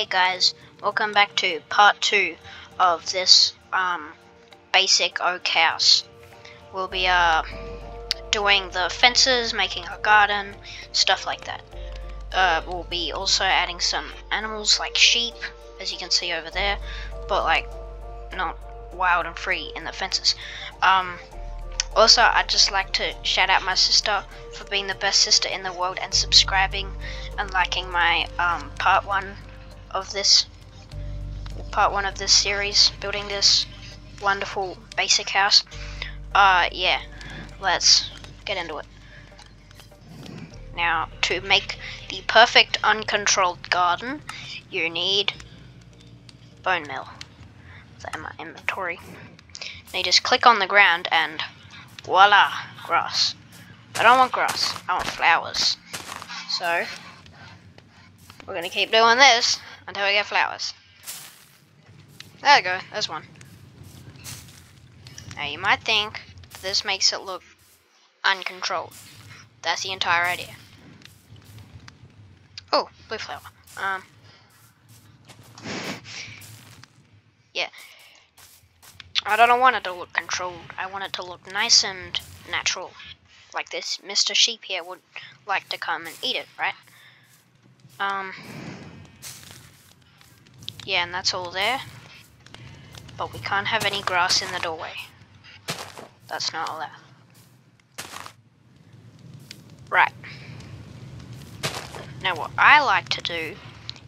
Hey guys, welcome back to part 2 of this um, basic oak house. We'll be uh, doing the fences, making a garden, stuff like that. Uh, we'll be also adding some animals like sheep, as you can see over there, but like not wild and free in the fences. Um, also, I'd just like to shout out my sister for being the best sister in the world and subscribing and liking my um, part one of this part one of this series, building this wonderful basic house. Uh, yeah, let's get into it. Now, to make the perfect uncontrolled garden, you need bone meal. Is in my inventory? Now you just click on the ground and voila, grass. I don't want grass, I want flowers. So, we're gonna keep doing this until we get flowers. There we go, there's one. Now you might think this makes it look uncontrolled. That's the entire idea. Oh, blue flower. Um, yeah. I don't want it to look controlled. I want it to look nice and natural. Like this Mr. Sheep here would like to come and eat it, right? Um, yeah, and that's all there. But we can't have any grass in the doorway. That's not allowed. Right. Now what I like to do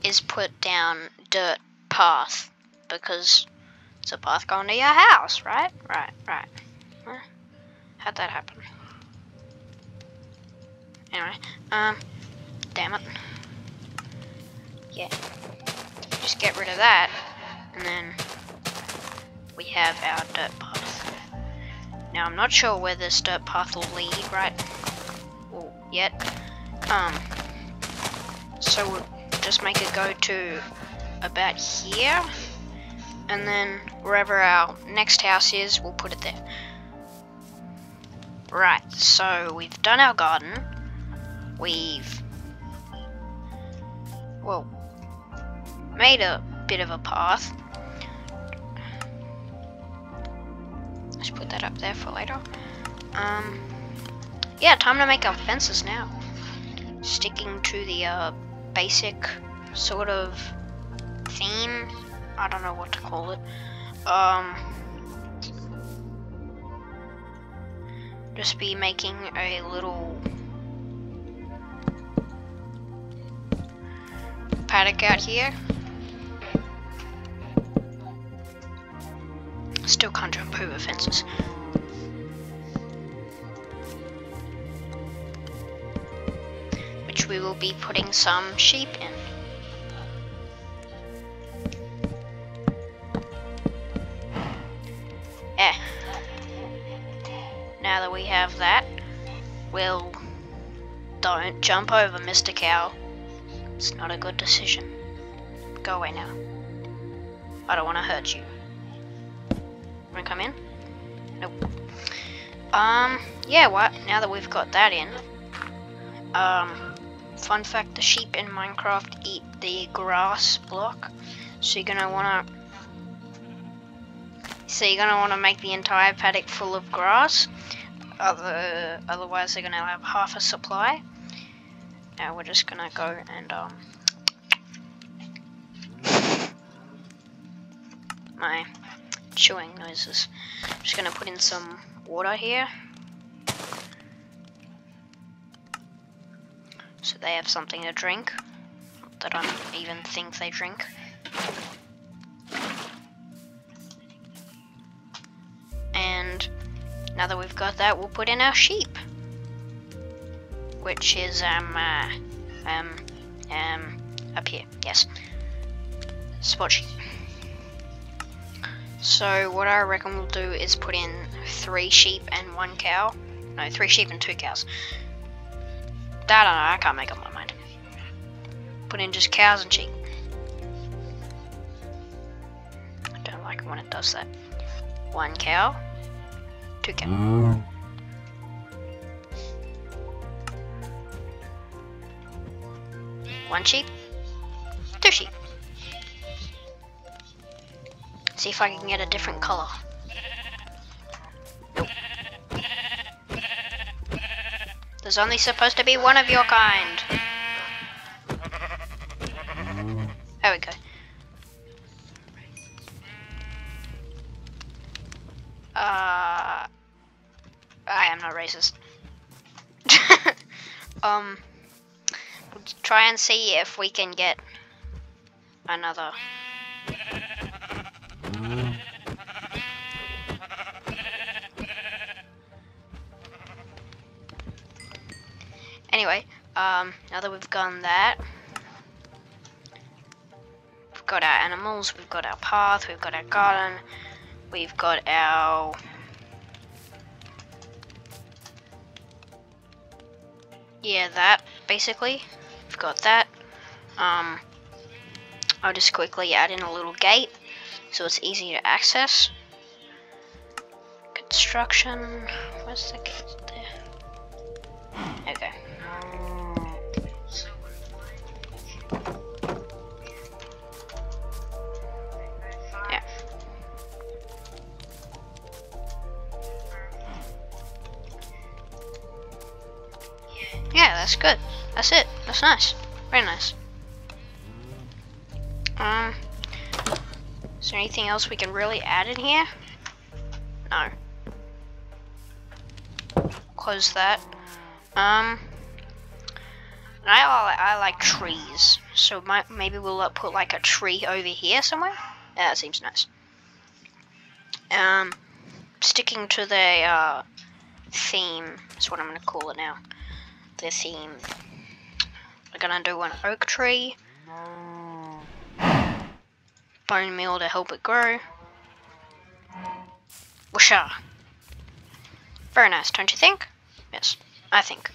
is put down dirt path because it's a path going to your house, right? Right, right. How'd that happen? Anyway, um, damn it. Yeah. Just get rid of that, and then we have our dirt path. Now, I'm not sure where this dirt path will lead, right? Or yet. Um, so we'll just make it go to about here, and then wherever our next house is, we'll put it there. Right, so we've done our garden. We've, well, made a bit of a path. Let's put that up there for later. Um, yeah, time to make our fences now. Sticking to the uh, basic sort of theme. I don't know what to call it. Um, just be making a little paddock out here. Still can't jump over fences. Which we will be putting some sheep in. Eh. Now that we have that, we'll... Don't jump over, Mr. Cow. It's not a good decision. Go away now. I don't want to hurt you. Wanna come in? Nope. Um, yeah, what? Now that we've got that in. Um, fun fact, the sheep in Minecraft eat the grass block. So you're gonna wanna... So you're gonna wanna make the entire paddock full of grass. Other, otherwise they're gonna have half a supply. Now we're just gonna go and, um... My chewing noises. I'm just gonna put in some water here. So they have something to drink. That I don't even think they drink. And now that we've got that, we'll put in our sheep. Which is, um, uh, um, um, up here, yes. Spot sheep. So what I reckon we'll do is put in three sheep and one cow. No, three sheep and two cows. That I don't know, I can't make up my mind. Put in just cows and sheep. I don't like when it does that. One cow, two cows. Mm. One sheep, two sheep. See if I can get a different color. Nope. There's only supposed to be one of your kind. There we go. Uh, I am not racist. um, try and see if we can get another. Um, now that we've done that, we've got our animals, we've got our path, we've got our garden, we've got our yeah that basically. We've got that. Um I'll just quickly add in a little gate so it's easy to access. Construction where's the gate? There. Okay yeah Yeah, that's good. That's it. That's nice. Very nice. Um, is there anything else we can really add in here? No. Close that. Um, I, I like trees, so maybe we'll uh, put like a tree over here somewhere. Yeah, that seems nice. Um, sticking to the uh, theme, that's what I'm gonna call it now the theme. We're gonna do an oak tree. Bone meal to help it grow. Whoosha. Very nice, don't you think? Yes, I think.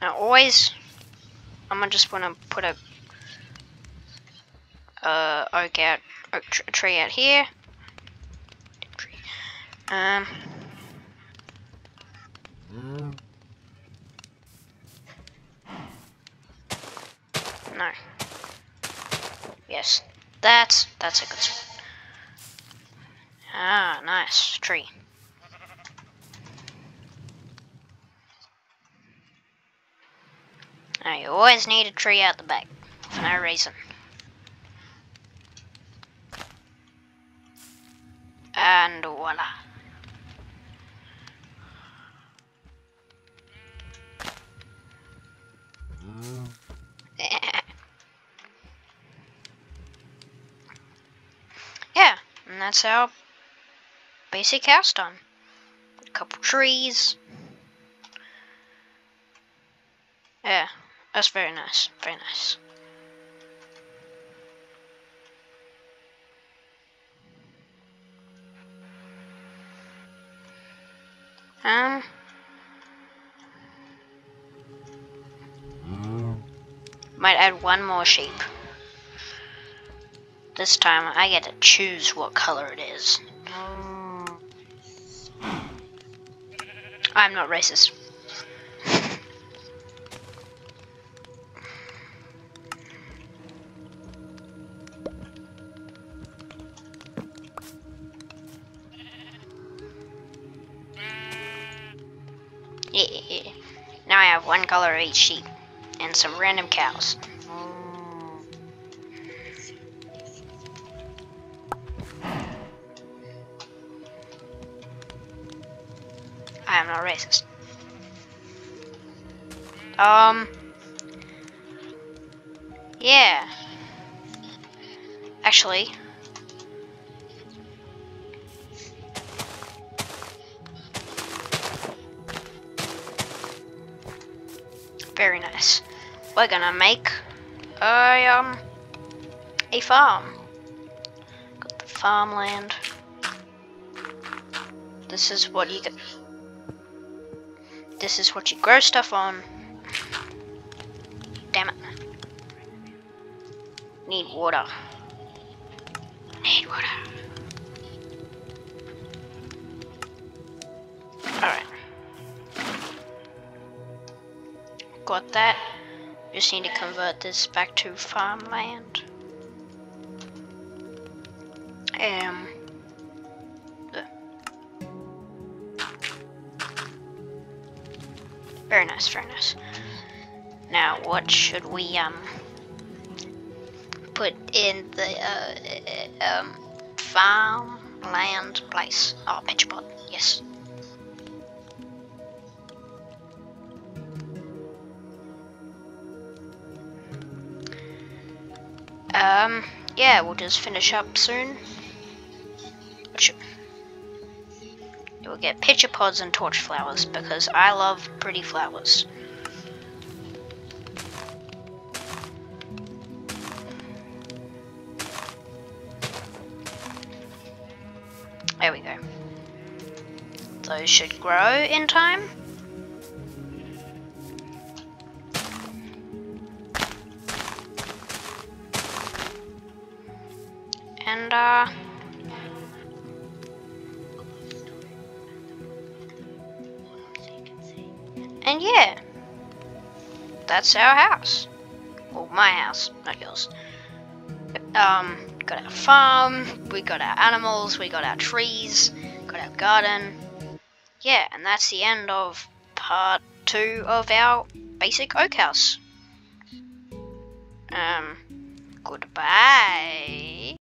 Now always, I'm gonna just wanna put a uh, oak out, oak tr tree out here. Um. No. Yes, that's that's a good spot. Ah, nice tree. Now you always need a tree out the back for no reason. And voila. yeah, and that's our basic house done. A couple trees. Yeah, that's very nice. Very nice. Um. Might add one more sheep. This time I get to choose what color it is. I'm not racist. Each sheep and some random cows. I am not racist. Um. Yeah. Actually. Very nice. We're gonna make a um a farm. Got the farmland. This is what you get. This is what you grow stuff on. Damn it. Need water. Need water. Got that. Just need to convert this back to farmland. Um. Very nice, very nice. Now, what should we um put in the uh, um farmland place? Oh, pitcher pod. Yes. Um, yeah, we'll just finish up soon. We'll get pitcher pods and torch flowers because I love pretty flowers. There we go. Those should grow in time. And, uh... And yeah, that's our house. Well, my house, not yours. Um, got our farm, we got our animals, we got our trees, got our garden. Yeah, and that's the end of part two of our basic oak house. Um, goodbye.